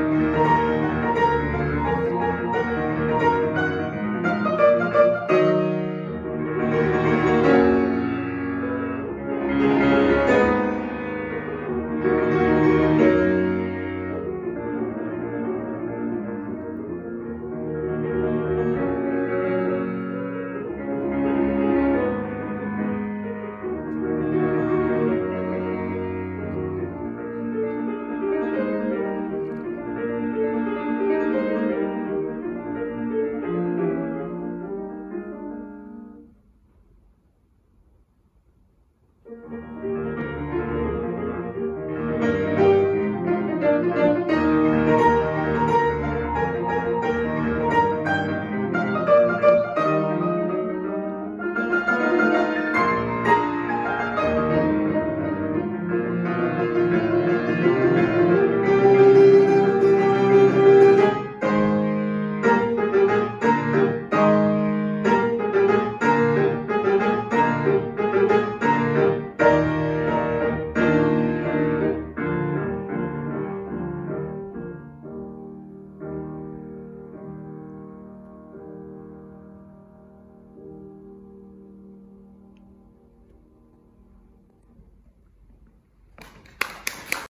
Música